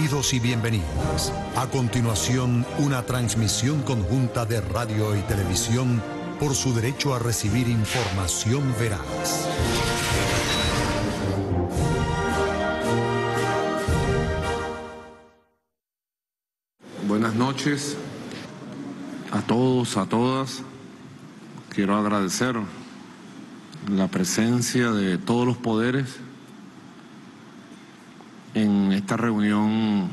Bienvenidos y bienvenidas. A continuación, una transmisión conjunta de radio y televisión por su derecho a recibir información veraz. Buenas noches a todos, a todas. Quiero agradecer la presencia de todos los poderes en esta reunión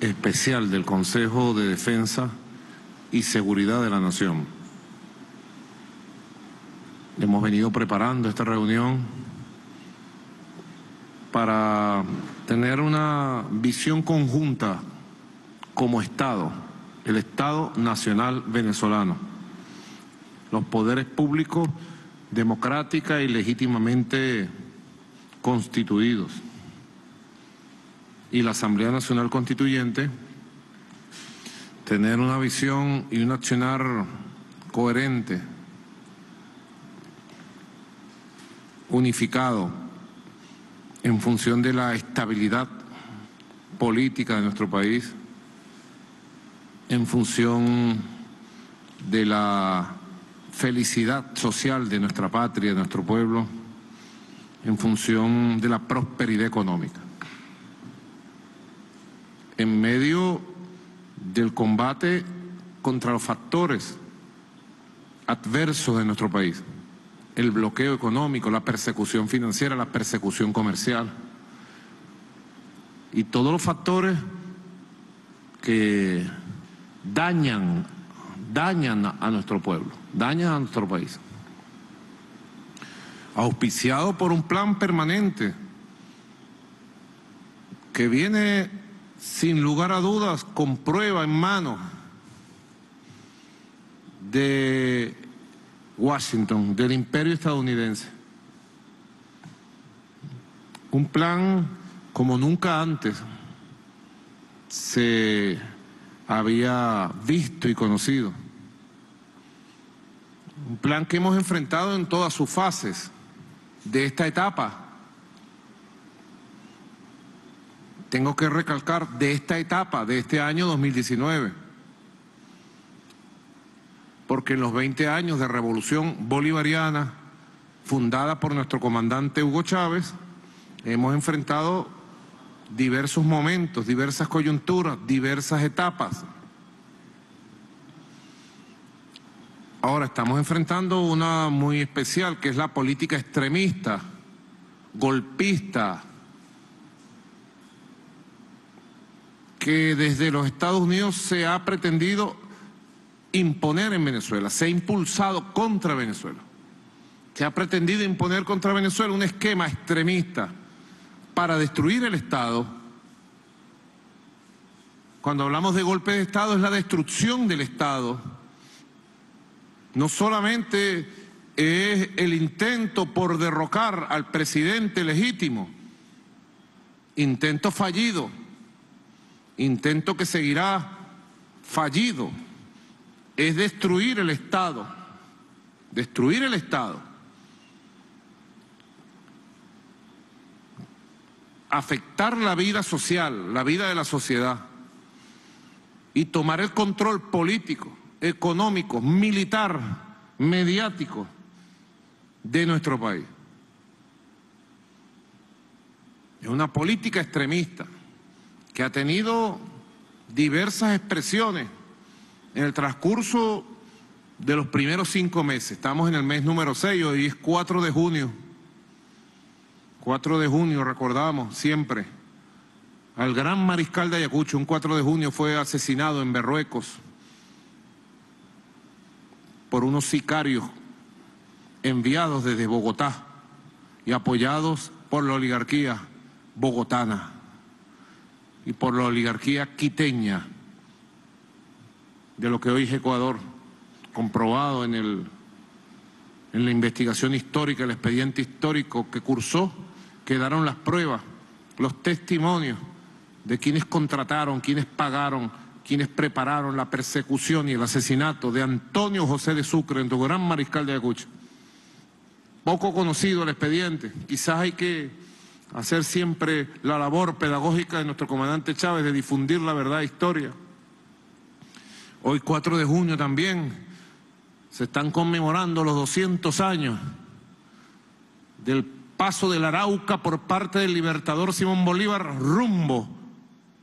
especial del Consejo de Defensa y Seguridad de la Nación. Hemos venido preparando esta reunión para tener una visión conjunta como Estado, el Estado Nacional Venezolano, los poderes públicos democrática y legítimamente constituidos y la Asamblea Nacional Constituyente tener una visión y un accionar coherente, unificado, en función de la estabilidad política de nuestro país, en función de la felicidad social de nuestra patria, de nuestro pueblo, en función de la prosperidad económica en medio del combate contra los factores adversos de nuestro país, el bloqueo económico, la persecución financiera, la persecución comercial y todos los factores que dañan, dañan a nuestro pueblo, dañan a nuestro país. Auspiciado por un plan permanente que viene sin lugar a dudas, con prueba en mano de Washington, del imperio estadounidense. Un plan como nunca antes se había visto y conocido. Un plan que hemos enfrentado en todas sus fases de esta etapa tengo que recalcar, de esta etapa, de este año 2019. Porque en los 20 años de revolución bolivariana, fundada por nuestro comandante Hugo Chávez, hemos enfrentado diversos momentos, diversas coyunturas, diversas etapas. Ahora estamos enfrentando una muy especial, que es la política extremista, golpista, que desde los Estados Unidos se ha pretendido imponer en Venezuela, se ha impulsado contra Venezuela. Se ha pretendido imponer contra Venezuela un esquema extremista para destruir el Estado. Cuando hablamos de golpe de Estado es la destrucción del Estado. No solamente es el intento por derrocar al presidente legítimo, intento fallido, intento que seguirá fallido, es destruir el Estado, destruir el Estado, afectar la vida social, la vida de la sociedad. Y tomar el control político, económico, militar, mediático de nuestro país. Es una política extremista que ha tenido diversas expresiones en el transcurso de los primeros cinco meses. Estamos en el mes número 6, hoy es 4 de junio. 4 de junio, recordamos siempre, al gran mariscal de Ayacucho, un 4 de junio fue asesinado en Berruecos por unos sicarios enviados desde Bogotá y apoyados por la oligarquía bogotana y por la oligarquía quiteña de lo que hoy es Ecuador, comprobado en, el, en la investigación histórica, el expediente histórico que cursó, quedaron las pruebas, los testimonios de quienes contrataron, quienes pagaron, quienes prepararon la persecución y el asesinato de Antonio José de Sucre, en gran mariscal de Ayacucho. Poco conocido el expediente, quizás hay que hacer siempre la labor pedagógica de nuestro comandante Chávez de difundir la verdad e historia. Hoy 4 de junio también se están conmemorando los 200 años del paso del Arauca por parte del libertador Simón Bolívar rumbo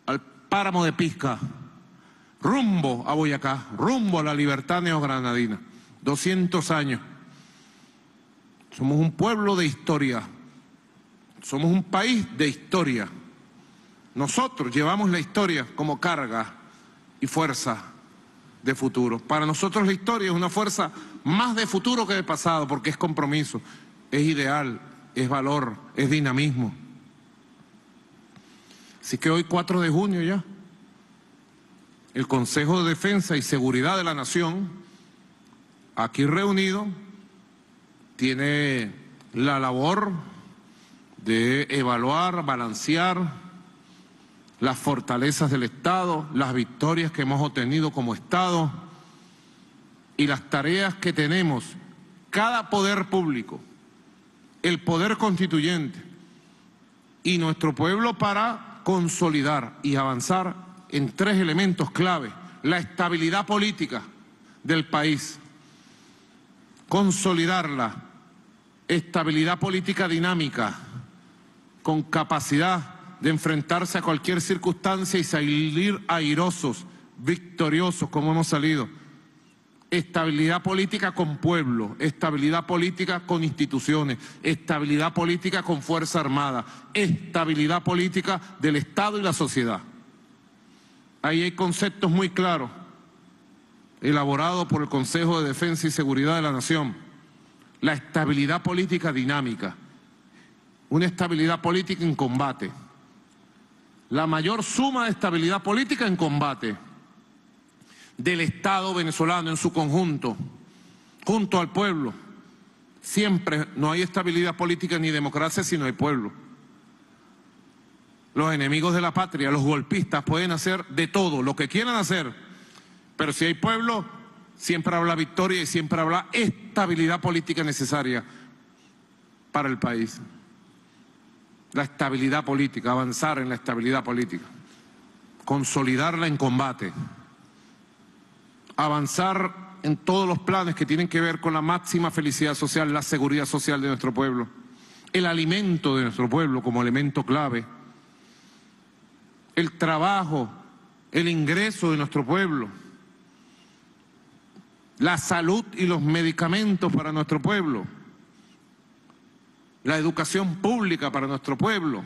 al páramo de Pisca, rumbo a Boyacá, rumbo a la libertad neogranadina. 200 años. Somos un pueblo de historia. Somos un país de historia. Nosotros llevamos la historia como carga y fuerza de futuro. Para nosotros la historia es una fuerza más de futuro que de pasado, porque es compromiso, es ideal, es valor, es dinamismo. Así que hoy 4 de junio ya, el Consejo de Defensa y Seguridad de la Nación, aquí reunido, tiene la labor de evaluar, balancear las fortalezas del Estado, las victorias que hemos obtenido como Estado y las tareas que tenemos. Cada poder público, el poder constituyente y nuestro pueblo para consolidar y avanzar en tres elementos clave. La estabilidad política del país, consolidarla, estabilidad política dinámica, con capacidad de enfrentarse a cualquier circunstancia y salir airosos, victoriosos como hemos salido. Estabilidad política con pueblo, estabilidad política con instituciones, estabilidad política con Fuerza Armada, estabilidad política del Estado y la sociedad. Ahí hay conceptos muy claros, elaborados por el Consejo de Defensa y Seguridad de la Nación. La estabilidad política dinámica, una estabilidad política en combate, la mayor suma de estabilidad política en combate del Estado venezolano en su conjunto, junto al pueblo. Siempre no hay estabilidad política ni democracia si no hay pueblo. Los enemigos de la patria, los golpistas pueden hacer de todo, lo que quieran hacer, pero si hay pueblo, siempre habrá victoria y siempre habrá estabilidad política necesaria para el país la estabilidad política, avanzar en la estabilidad política, consolidarla en combate, avanzar en todos los planes que tienen que ver con la máxima felicidad social, la seguridad social de nuestro pueblo, el alimento de nuestro pueblo como elemento clave, el trabajo, el ingreso de nuestro pueblo, la salud y los medicamentos para nuestro pueblo la educación pública para nuestro pueblo,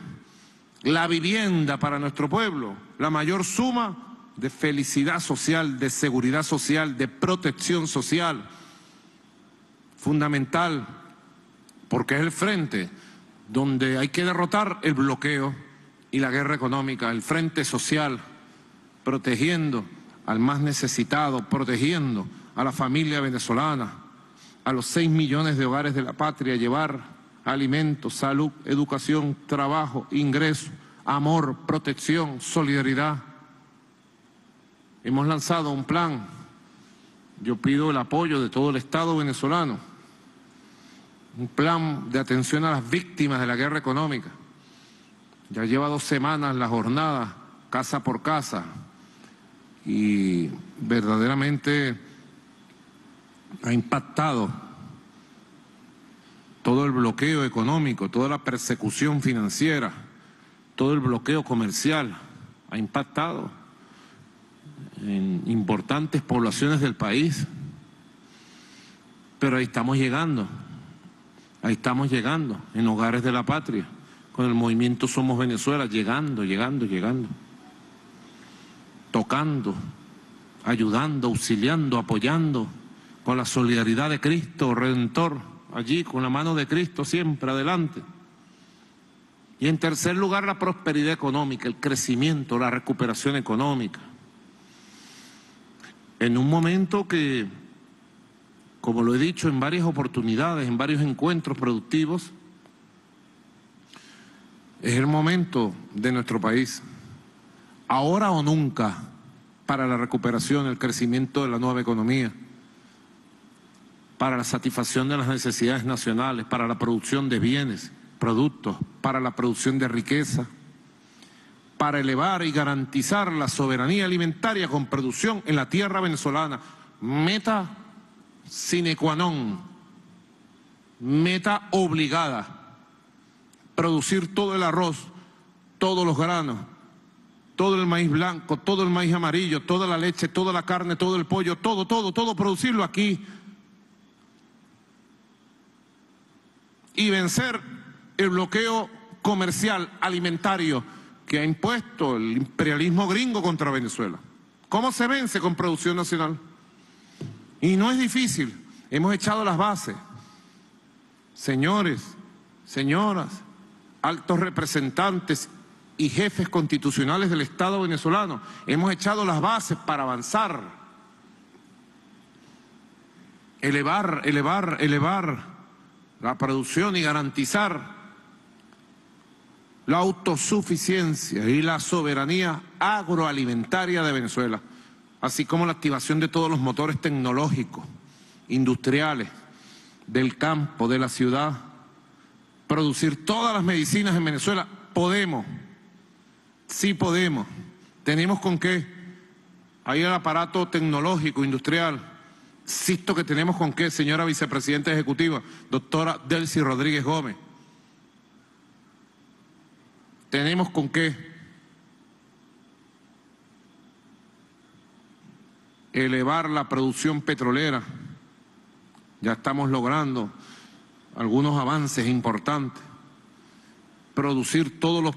la vivienda para nuestro pueblo, la mayor suma de felicidad social, de seguridad social, de protección social, fundamental, porque es el frente donde hay que derrotar el bloqueo y la guerra económica, el frente social, protegiendo al más necesitado, protegiendo a la familia venezolana, a los seis millones de hogares de la patria, llevar alimentos, salud, educación, trabajo, ingreso, amor, protección, solidaridad. Hemos lanzado un plan. Yo pido el apoyo de todo el Estado venezolano. Un plan de atención a las víctimas de la guerra económica. Ya lleva dos semanas la jornada, casa por casa, y verdaderamente ha impactado todo el bloqueo económico, toda la persecución financiera, todo el bloqueo comercial ha impactado en importantes poblaciones del país. Pero ahí estamos llegando, ahí estamos llegando, en hogares de la patria, con el movimiento Somos Venezuela, llegando, llegando, llegando, tocando, ayudando, auxiliando, apoyando, con la solidaridad de Cristo Redentor allí con la mano de Cristo siempre adelante. Y en tercer lugar, la prosperidad económica, el crecimiento, la recuperación económica. En un momento que, como lo he dicho en varias oportunidades, en varios encuentros productivos, es el momento de nuestro país, ahora o nunca, para la recuperación, el crecimiento de la nueva economía para la satisfacción de las necesidades nacionales, para la producción de bienes productos, para la producción de riqueza, para elevar y garantizar la soberanía alimentaria con producción en la tierra venezolana. Meta sine qua non, meta obligada, producir todo el arroz, todos los granos, todo el maíz blanco, todo el maíz amarillo, toda la leche, toda la carne, todo el pollo, todo, todo, todo, producirlo aquí. Y vencer el bloqueo comercial, alimentario, que ha impuesto el imperialismo gringo contra Venezuela. ¿Cómo se vence con producción nacional? Y no es difícil, hemos echado las bases. Señores, señoras, altos representantes y jefes constitucionales del Estado venezolano, hemos echado las bases para avanzar, elevar, elevar, elevar la producción y garantizar la autosuficiencia y la soberanía agroalimentaria de Venezuela, así como la activación de todos los motores tecnológicos, industriales, del campo, de la ciudad, producir todas las medicinas en Venezuela. Podemos, sí podemos, tenemos con qué. Hay el aparato tecnológico, industrial. Insisto que tenemos con qué, señora vicepresidenta ejecutiva, doctora Delcy Rodríguez Gómez. Tenemos con qué. Elevar la producción petrolera. Ya estamos logrando algunos avances importantes. Producir todos los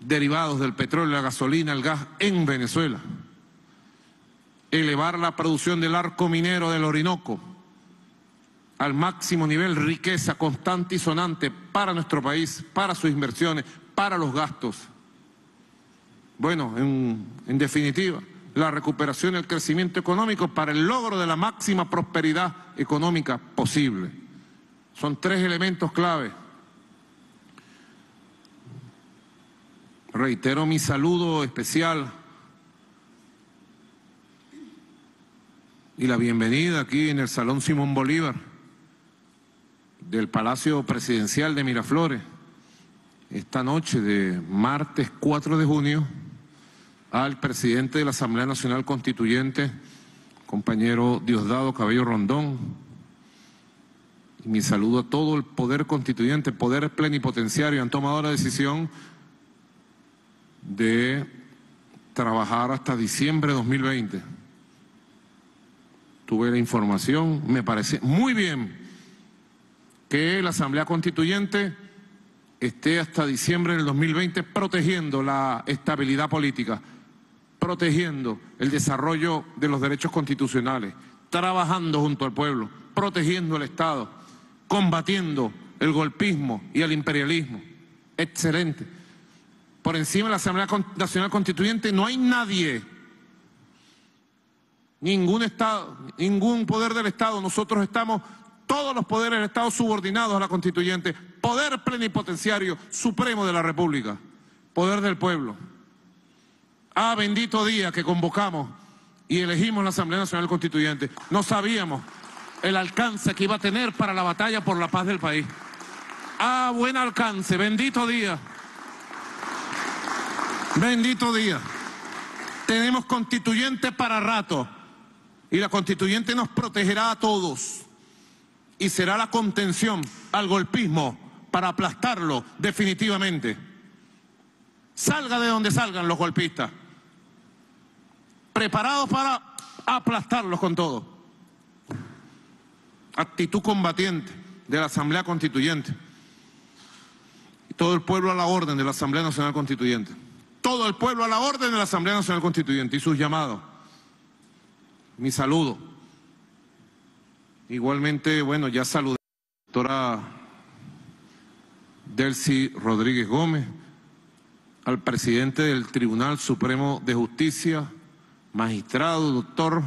derivados del petróleo, la gasolina, el gas en Venezuela. Elevar la producción del arco minero del Orinoco al máximo nivel, riqueza constante y sonante para nuestro país, para sus inversiones, para los gastos. Bueno, en, en definitiva, la recuperación y el crecimiento económico para el logro de la máxima prosperidad económica posible. Son tres elementos clave. Reitero mi saludo especial y la bienvenida aquí en el Salón Simón Bolívar del Palacio Presidencial de Miraflores esta noche de martes 4 de junio al presidente de la Asamblea Nacional Constituyente, compañero Diosdado Cabello Rondón. Y mi saludo a todo el poder constituyente, poder plenipotenciario. Han tomado la decisión de trabajar hasta diciembre de 2020. Tuve la información, me parece muy bien que la Asamblea Constituyente esté hasta diciembre del 2020 protegiendo la estabilidad política, protegiendo el desarrollo de los derechos constitucionales, trabajando junto al pueblo, protegiendo el Estado, combatiendo el golpismo y el imperialismo. Excelente. Por encima de la Asamblea Nacional Constituyente no hay nadie, ningún Estado, ningún poder del Estado. Nosotros estamos todos los poderes del Estado subordinados a la constituyente, poder plenipotenciario supremo de la República, poder del pueblo. Ah, bendito día que convocamos y elegimos la Asamblea Nacional Constituyente. No sabíamos el alcance que iba a tener para la batalla por la paz del país. Ah, buen alcance, bendito día. Bendito día. Tenemos constituyente para rato y la constituyente nos protegerá a todos y será la contención al golpismo para aplastarlo definitivamente. Salga de donde salgan los golpistas, preparados para aplastarlos con todo. Actitud combatiente de la Asamblea Constituyente. Y todo el pueblo a la orden de la Asamblea Nacional Constituyente. Todo el pueblo a la orden de la Asamblea Nacional Constituyente y sus llamados. Mi saludo. Igualmente, bueno, ya saludé a la doctora Delcy Rodríguez Gómez, al presidente del Tribunal Supremo de Justicia, magistrado, doctor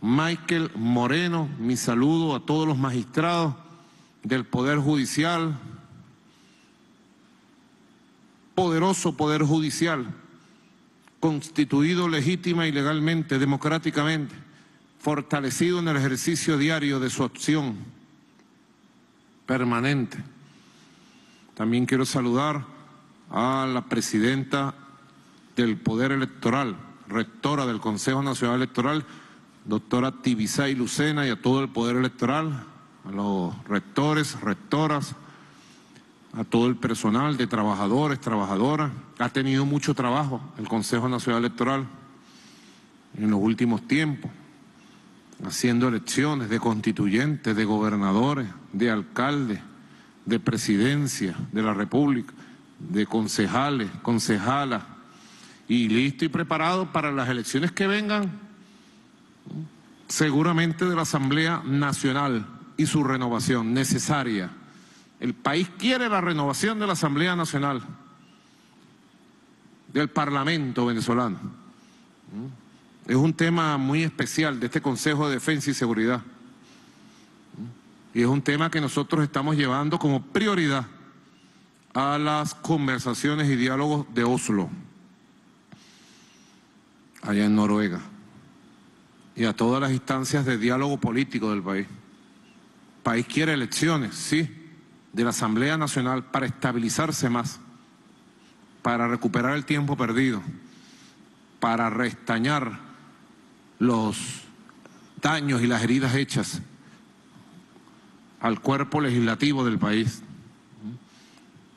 Michael Moreno, mi saludo a todos los magistrados del Poder Judicial, poderoso Poder Judicial, constituido legítima y legalmente, democráticamente fortalecido en el ejercicio diario de su acción permanente. También quiero saludar a la presidenta del Poder Electoral, rectora del Consejo Nacional Electoral, doctora Tibisay Lucena, y a todo el Poder Electoral, a los rectores, rectoras, a todo el personal de trabajadores, trabajadoras. Ha tenido mucho trabajo el Consejo Nacional Electoral en los últimos tiempos, haciendo elecciones de constituyentes, de gobernadores, de alcaldes, de presidencia de la República, de concejales, concejalas, y listo y preparado para las elecciones que vengan, seguramente de la Asamblea Nacional y su renovación necesaria. El país quiere la renovación de la Asamblea Nacional, del Parlamento venezolano. Es un tema muy especial de este Consejo de Defensa y Seguridad. Y es un tema que nosotros estamos llevando como prioridad a las conversaciones y diálogos de Oslo, allá en Noruega, y a todas las instancias de diálogo político del país. El país quiere elecciones, sí, de la Asamblea Nacional para estabilizarse más, para recuperar el tiempo perdido, para restañar los daños y las heridas hechas al cuerpo legislativo del país.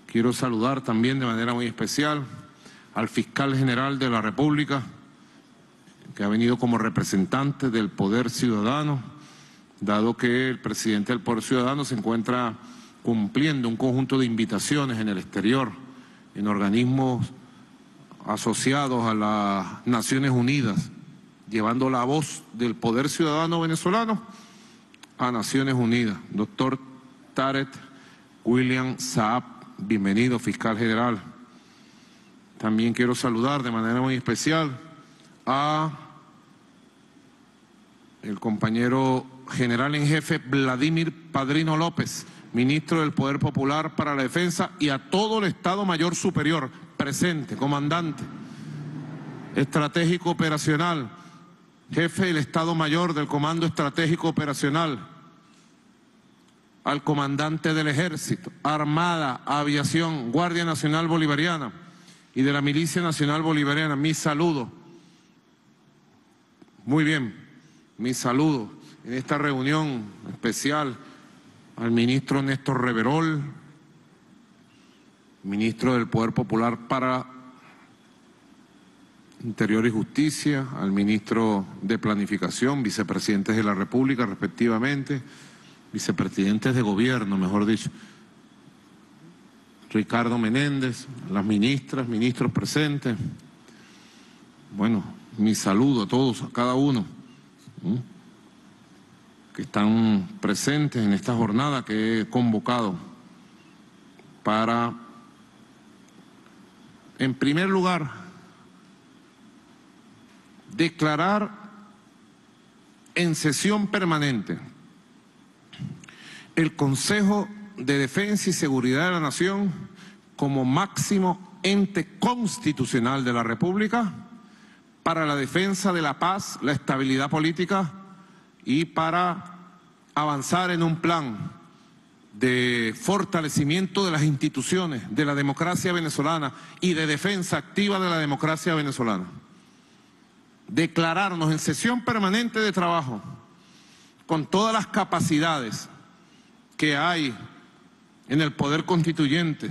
Quiero saludar también de manera muy especial al fiscal general de la República, que ha venido como representante del Poder Ciudadano, dado que el presidente del Poder Ciudadano se encuentra cumpliendo un conjunto de invitaciones en el exterior, en organismos asociados a las Naciones Unidas, llevando la voz del poder ciudadano venezolano a Naciones Unidas. Doctor Tarek William Saab, bienvenido, fiscal general. También quiero saludar de manera muy especial a el compañero general en jefe Vladimir Padrino López, ministro del Poder Popular para la Defensa, y a todo el Estado Mayor Superior presente, comandante, estratégico operacional, jefe del Estado Mayor del Comando Estratégico Operacional, al comandante del Ejército, Armada, Aviación, Guardia Nacional Bolivariana y de la Milicia Nacional Bolivariana, mi saludo. Muy bien, mi saludo en esta reunión especial al ministro Néstor Reverol, ministro del Poder Popular para Interior y Justicia, al ministro de Planificación, vicepresidentes de la República respectivamente, vicepresidentes de gobierno, mejor dicho, Ricardo Menéndez, las ministras, ministros presentes. Bueno, mi saludo a todos, a cada uno que están presentes en esta jornada que he convocado para, en primer lugar, declarar en sesión permanente el Consejo de Defensa y Seguridad de la Nación como máximo ente constitucional de la República para la defensa de la paz, la estabilidad política y para avanzar en un plan de fortalecimiento de las instituciones, de la democracia venezolana y de defensa activa de la democracia venezolana. Declararnos en sesión permanente de trabajo con todas las capacidades que hay en el poder constituyente,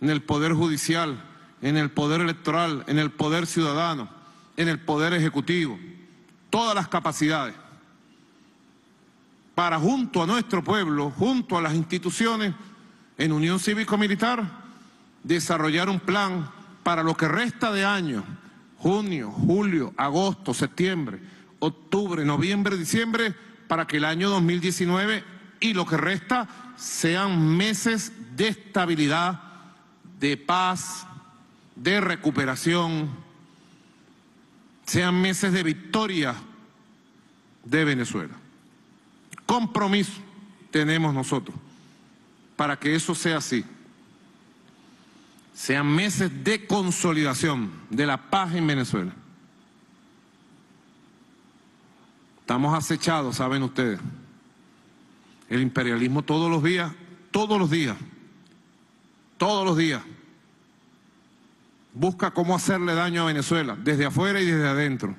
en el poder judicial, en el poder electoral, en el poder ciudadano, en el poder ejecutivo, todas las capacidades para junto a nuestro pueblo, junto a las instituciones, en unión cívico-militar, desarrollar un plan para lo que resta de año, junio, julio, agosto, septiembre, octubre, noviembre, diciembre, para que el año 2019 y lo que resta sean meses de estabilidad, de paz, de recuperación, sean meses de victoria de Venezuela compromiso tenemos nosotros para que eso sea así. Sean meses de consolidación de la paz en Venezuela. Estamos acechados, saben ustedes. El imperialismo todos los días, todos los días, todos los días, busca cómo hacerle daño a Venezuela, desde afuera y desde adentro.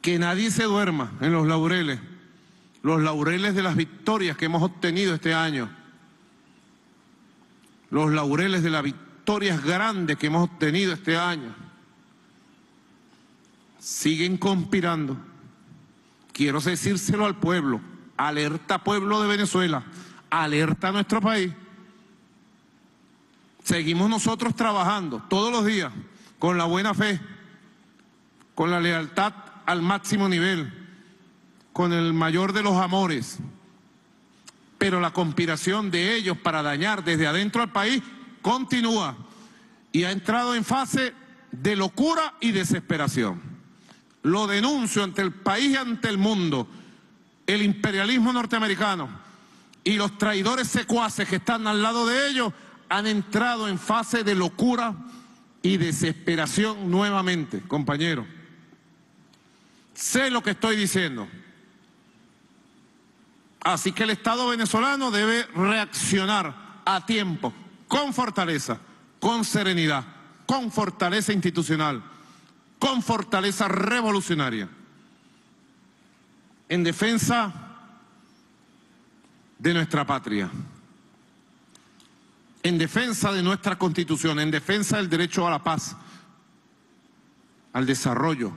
Que nadie se duerma en los laureles, los laureles de las victorias que hemos obtenido este año, los laureles de las victorias grandes que hemos obtenido este año. Siguen conspirando. Quiero decírselo al pueblo, alerta pueblo de Venezuela, alerta a nuestro país Seguimos nosotros trabajando todos los días con la buena fe, con la lealtad al máximo nivel, con el mayor de los amores. Pero la conspiración de ellos para dañar desde adentro al país continúa y ha entrado en fase de locura y desesperación. Lo denuncio ante el país y ante el mundo. El imperialismo norteamericano y los traidores secuaces que están al lado de ellos han entrado en fase de locura y desesperación nuevamente, compañeros. Sé lo que estoy diciendo. Así que el Estado venezolano debe reaccionar a tiempo, con fortaleza, con serenidad, con fortaleza institucional, con fortaleza revolucionaria, en defensa de nuestra patria. En defensa de nuestra constitución, en defensa del derecho a la paz, al desarrollo,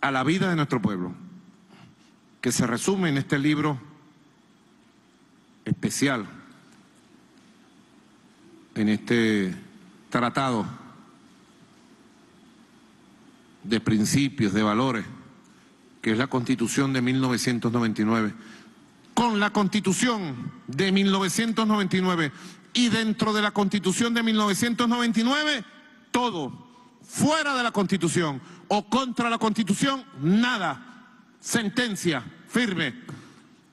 a la vida de nuestro pueblo, que se resume en este libro especial, en este tratado de principios, de valores, que es la Constitución de 1999. Con la Constitución de 1999 y dentro de la Constitución de 1999, todo. Fuera de la Constitución o contra la Constitución, nada. Sentencia firme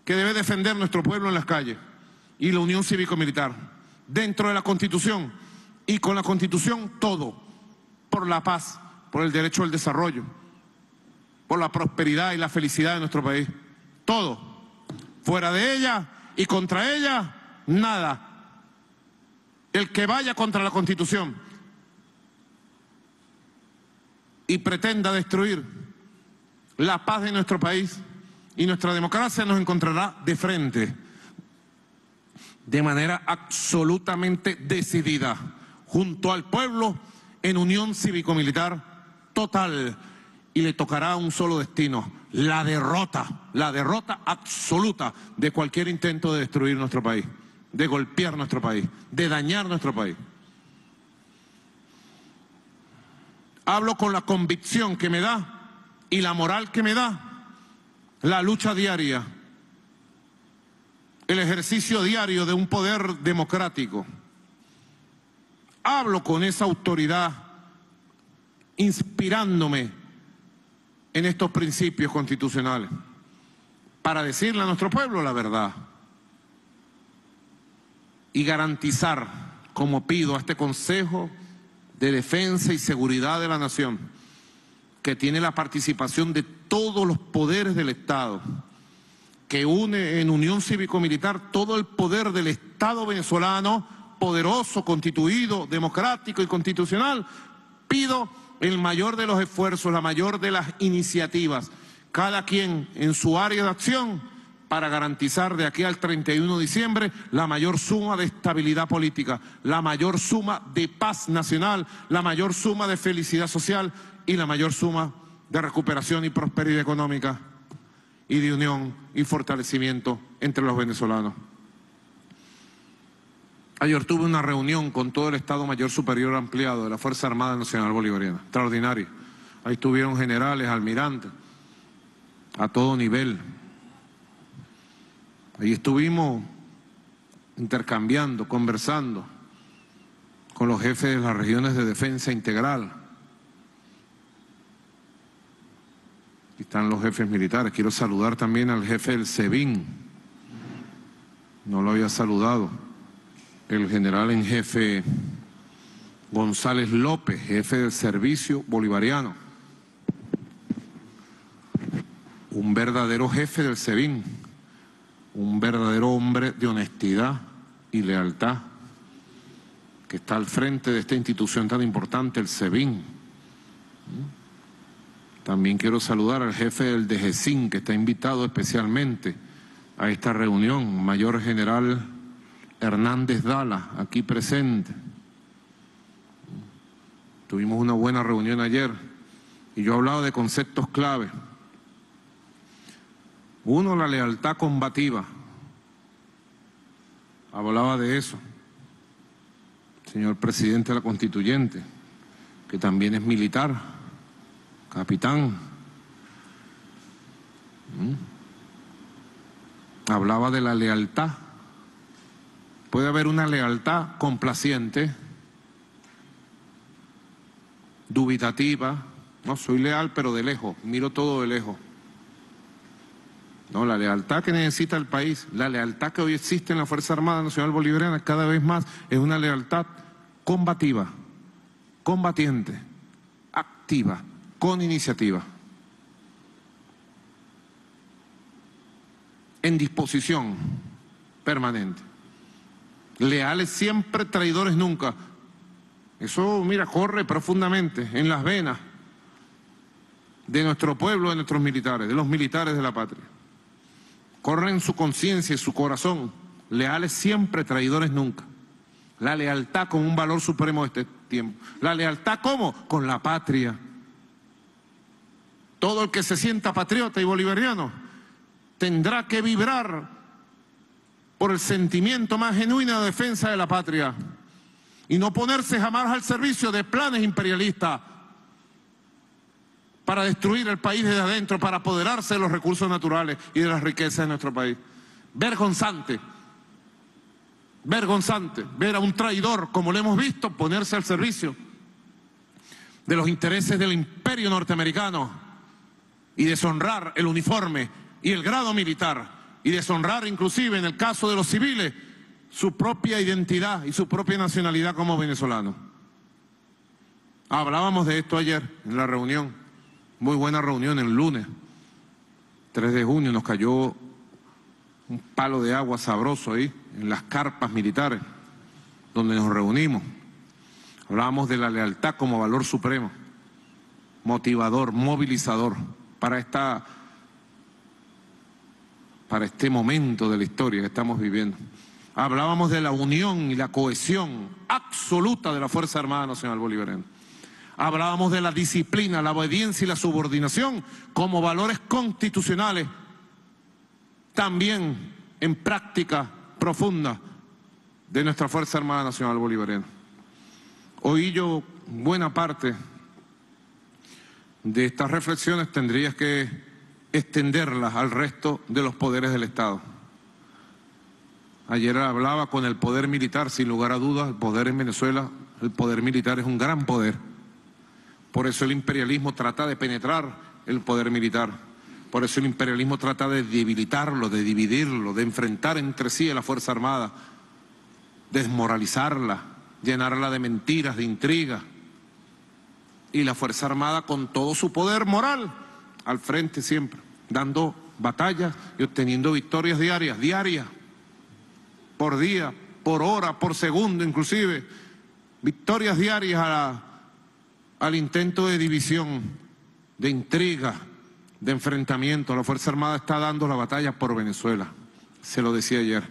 que debe defender nuestro pueblo en las calles y la Unión Cívico-Militar. Dentro de la Constitución y con la Constitución, todo. Por la paz, por el derecho al desarrollo, por la prosperidad y la felicidad de nuestro país. Todo. Fuera de ella y contra ella, nada el que vaya contra la Constitución y pretenda destruir la paz de nuestro país y nuestra democracia nos encontrará de frente, de manera absolutamente decidida, junto al pueblo en unión cívico-militar total y le tocará un solo destino, la derrota, la derrota absoluta de cualquier intento de destruir nuestro país de golpear nuestro país, de dañar nuestro país. Hablo con la convicción que me da y la moral que me da la lucha diaria, el ejercicio diario de un poder democrático. Hablo con esa autoridad inspirándome en estos principios constitucionales para decirle a nuestro pueblo la verdad y garantizar, como pido a este Consejo de Defensa y Seguridad de la Nación, que tiene la participación de todos los poderes del Estado, que une en unión cívico-militar todo el poder del Estado venezolano, poderoso, constituido, democrático y constitucional, pido el mayor de los esfuerzos, la mayor de las iniciativas, cada quien en su área de acción, para garantizar de aquí al 31 de diciembre la mayor suma de estabilidad política, la mayor suma de paz nacional, la mayor suma de felicidad social y la mayor suma de recuperación y prosperidad económica y de unión y fortalecimiento entre los venezolanos. Ayer tuve una reunión con todo el Estado Mayor Superior Ampliado de la Fuerza Armada Nacional Bolivariana, extraordinaria. Ahí estuvieron generales, almirantes, a todo nivel, Ahí estuvimos intercambiando, conversando con los jefes de las regiones de defensa integral. Aquí están los jefes militares. Quiero saludar también al jefe del SEBIN. No lo había saludado. El general en jefe González López, jefe del servicio bolivariano. Un verdadero jefe del SEBIN un verdadero hombre de honestidad y lealtad que está al frente de esta institución tan importante, el SEBIN. También quiero saludar al jefe del DGCIN, que está invitado especialmente a esta reunión, Mayor General Hernández Dala, aquí presente. Tuvimos una buena reunión ayer y yo he hablado de conceptos clave. Uno, la lealtad combativa. Hablaba de eso. Señor presidente de la constituyente, que también es militar, capitán. ¿Mm? Hablaba de la lealtad. Puede haber una lealtad complaciente, dubitativa. No, soy leal, pero de lejos, miro todo de lejos. No, la lealtad que necesita el país, la lealtad que hoy existe en la Fuerza Armada Nacional Bolivariana cada vez más es una lealtad combativa, combatiente, activa, con iniciativa. En disposición permanente. Leales siempre, traidores nunca. Eso, mira, corre profundamente en las venas de nuestro pueblo, de nuestros militares, de los militares de la patria. Corre en su conciencia y su corazón, leales siempre, traidores nunca. La lealtad como un valor supremo de este tiempo. La lealtad ¿cómo? Con la patria. Todo el que se sienta patriota y bolivariano tendrá que vibrar por el sentimiento más genuino de defensa de la patria y no ponerse jamás al servicio de planes imperialistas para destruir el país desde adentro, para apoderarse de los recursos naturales y de las riquezas de nuestro país. Vergonzante, vergonzante ver a un traidor, como lo hemos visto, ponerse al servicio de los intereses del imperio norteamericano y deshonrar el uniforme y el grado militar y deshonrar inclusive en el caso de los civiles su propia identidad y su propia nacionalidad como venezolano. Hablábamos de esto ayer en la reunión, muy buena reunión el lunes, 3 de junio, nos cayó un palo de agua sabroso ahí, en las carpas militares, donde nos reunimos. Hablábamos de la lealtad como valor supremo, motivador, movilizador para esta para este momento de la historia que estamos viviendo. Hablábamos de la unión y la cohesión absoluta de la Fuerza Armada Nacional Bolivariana. Hablábamos de la disciplina, la obediencia y la subordinación como valores constitucionales, también en práctica profunda de nuestra Fuerza Armada Nacional Bolivariana. Oí yo buena parte de estas reflexiones, tendrías que extenderlas al resto de los poderes del Estado. Ayer hablaba con el poder militar, sin lugar a dudas, el poder en Venezuela, el poder militar es un gran poder. Por eso el imperialismo trata de penetrar el poder militar. Por eso el imperialismo trata de debilitarlo, de dividirlo, de enfrentar entre sí a la Fuerza Armada, desmoralizarla, llenarla de mentiras, de intrigas. Y la Fuerza Armada con todo su poder moral al frente siempre, dando batallas y obteniendo victorias diarias, diarias, por día, por hora, por segundo inclusive, victorias diarias al intento de división, de intriga, de enfrentamiento. La Fuerza Armada está dando la batalla por Venezuela, se lo decía ayer.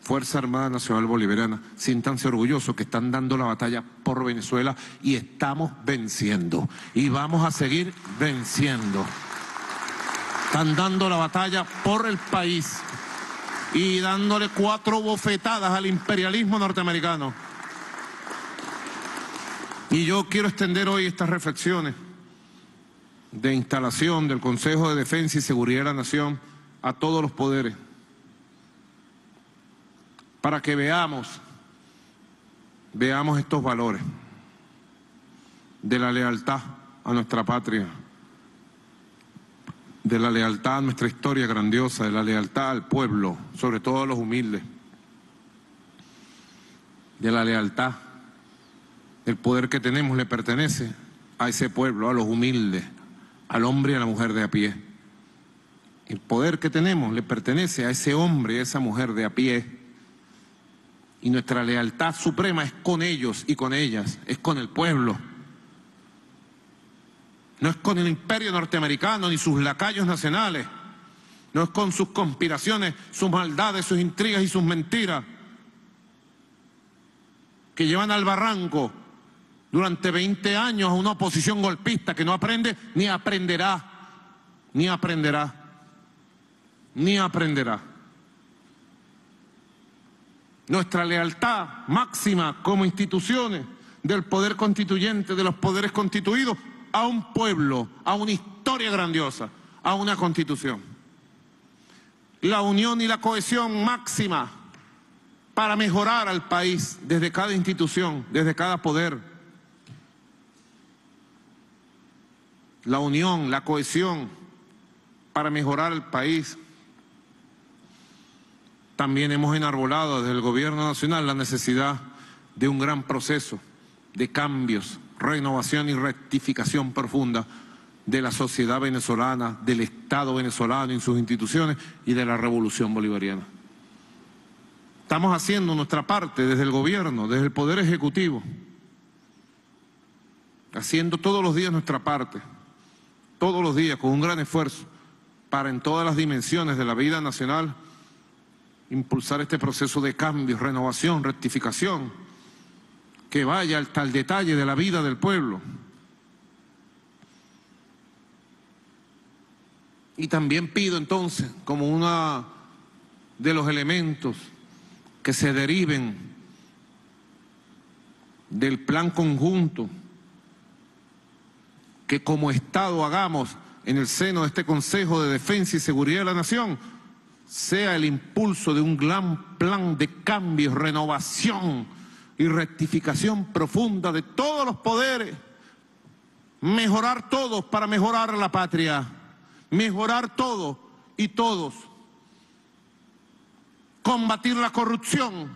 Fuerza Armada Nacional Bolivariana, siéntanse orgullosos que están dando la batalla por Venezuela y estamos venciendo. Y vamos a seguir venciendo. Están dando la batalla por el país y dándole cuatro bofetadas al imperialismo norteamericano. Y yo quiero extender hoy estas reflexiones de instalación del Consejo de Defensa y Seguridad de la Nación a todos los poderes, para que veamos, veamos estos valores de la lealtad a nuestra patria de la lealtad a nuestra historia grandiosa, de la lealtad al pueblo, sobre todo a los humildes, de la lealtad. El poder que tenemos le pertenece a ese pueblo, a los humildes, al hombre y a la mujer de a pie. El poder que tenemos le pertenece a ese hombre y a esa mujer de a pie, Y nuestra lealtad suprema es con ellos y con ellas, es con el pueblo. No es con el imperio norteamericano ni sus lacayos nacionales. No es con sus conspiraciones, sus maldades, sus intrigas y sus mentiras que llevan al barranco durante 20 años a una oposición golpista que no aprende ni aprenderá, ni aprenderá, ni aprenderá. Nuestra lealtad máxima como instituciones del poder constituyente, de los poderes constituidos, a un pueblo, a una historia grandiosa, a una constitución. La unión y la cohesión máxima para mejorar al país desde cada institución, desde cada poder la unión, la cohesión para mejorar el país. También hemos enarbolado desde el Gobierno Nacional la necesidad de un gran proceso de cambios, renovación y rectificación profunda de la sociedad venezolana, del Estado venezolano y sus instituciones y de la revolución bolivariana. Estamos haciendo nuestra parte desde el gobierno, desde el Poder Ejecutivo, haciendo todos los días nuestra parte todos los días con un gran esfuerzo para en todas las dimensiones de la vida nacional impulsar este proceso de cambio, renovación, rectificación, que vaya hasta el detalle de la vida del pueblo. Y también pido entonces, como uno de los elementos que se deriven del plan conjunto que como Estado hagamos en el seno de este Consejo de Defensa y Seguridad de la Nación sea el impulso de un gran plan de cambio, renovación y rectificación profunda de todos los poderes, mejorar todos para mejorar la patria, mejorar todo y todos, combatir la corrupción,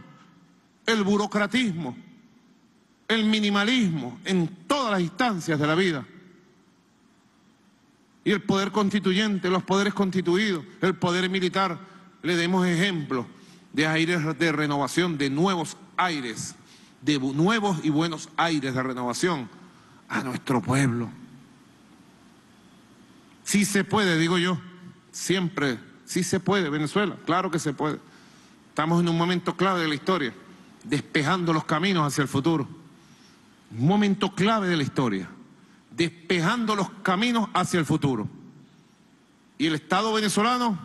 el burocratismo, el minimalismo en todas las instancias de la vida y el poder constituyente, los poderes constituidos, el poder militar, le demos ejemplo de aires de renovación, de nuevos aires, de nuevos y buenos aires de renovación a nuestro pueblo. Sí se puede, digo yo, siempre, sí se puede, Venezuela, claro que se puede. Estamos en un momento clave de la historia, despejando los caminos hacia el futuro. Un momento clave de la historia despejando los caminos hacia el futuro. Y el Estado venezolano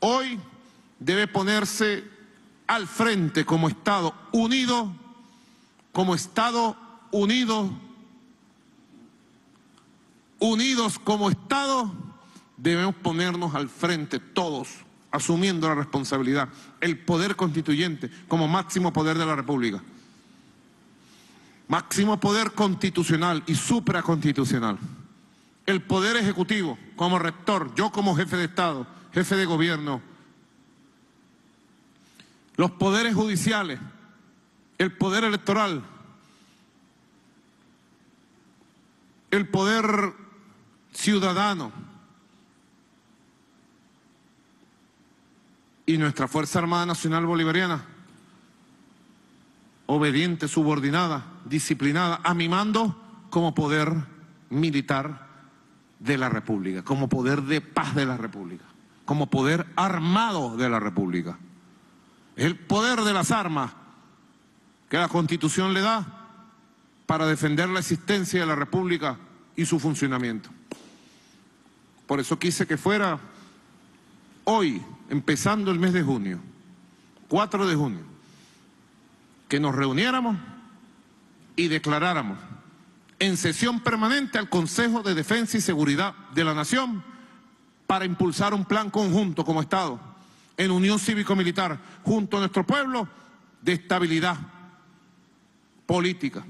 hoy debe ponerse al frente como Estado unido, como Estado unido, unidos como Estado, debemos ponernos al frente todos, asumiendo la responsabilidad, el poder constituyente como máximo poder de la República máximo poder constitucional y supraconstitucional. El poder ejecutivo como rector, yo como jefe de Estado, jefe de gobierno, los poderes judiciales, el poder electoral, el poder ciudadano. Y nuestra Fuerza Armada Nacional Bolivariana obediente, subordinada, disciplinada, a mi mando como poder militar de la República, como poder de paz de la República, como poder armado de la República. El poder de las armas que la Constitución le da para defender la existencia de la República y su funcionamiento. Por eso quise que fuera hoy, empezando el mes de junio, 4 de junio, que nos reuniéramos y declaráramos en sesión permanente al Consejo de Defensa y Seguridad de la Nación para impulsar un plan conjunto como Estado en unión cívico-militar junto a nuestro pueblo de estabilidad política,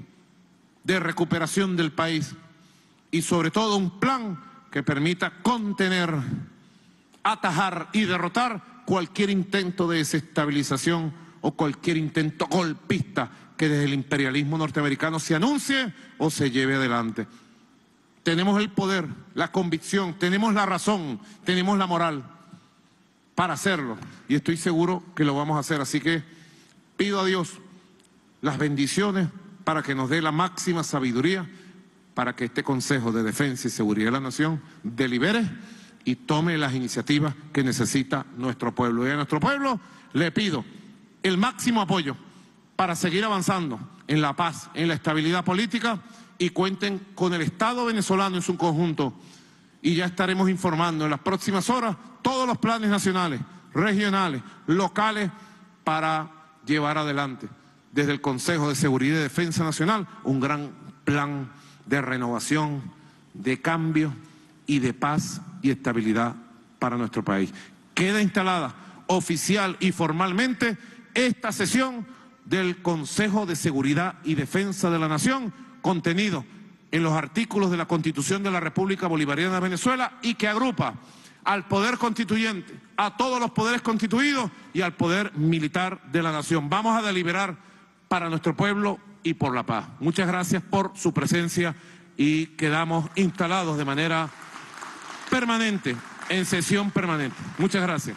de recuperación del país y sobre todo un plan que permita contener, atajar y derrotar cualquier intento de desestabilización o cualquier intento golpista que desde el imperialismo norteamericano se anuncie o se lleve adelante. Tenemos el poder, la convicción, tenemos la razón, tenemos la moral para hacerlo y estoy seguro que lo vamos a hacer. Así que Pido a Dios las bendiciones para que nos dé la máxima sabiduría para que este Consejo de Defensa y Seguridad de la Nación delibere y tome las iniciativas que necesita nuestro pueblo. Y a nuestro pueblo le pido el máximo apoyo para seguir avanzando en la paz, en la estabilidad política y cuenten con el Estado venezolano en su conjunto. Y ya estaremos informando en las próximas horas todos los planes nacionales, regionales, locales para llevar adelante desde el Consejo de Seguridad y Defensa Nacional un gran plan de renovación, de cambio y de paz y estabilidad para nuestro país. Queda instalada oficial y formalmente esta sesión del Consejo de Seguridad y Defensa de la Nación, contenido en los artículos de la Constitución de la República Bolivariana de Venezuela y que agrupa al poder constituyente, a todos los poderes constituidos y al poder militar de la nación. Vamos a deliberar para nuestro pueblo y por la paz. Muchas gracias por su presencia y quedamos instalados de manera permanente, en sesión permanente. Muchas gracias.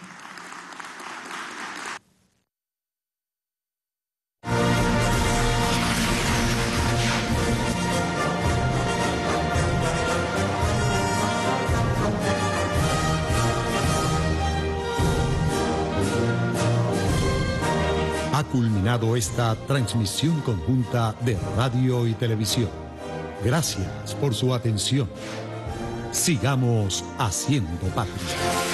Culminado esta transmisión conjunta de radio y televisión. Gracias por su atención. Sigamos haciendo patria.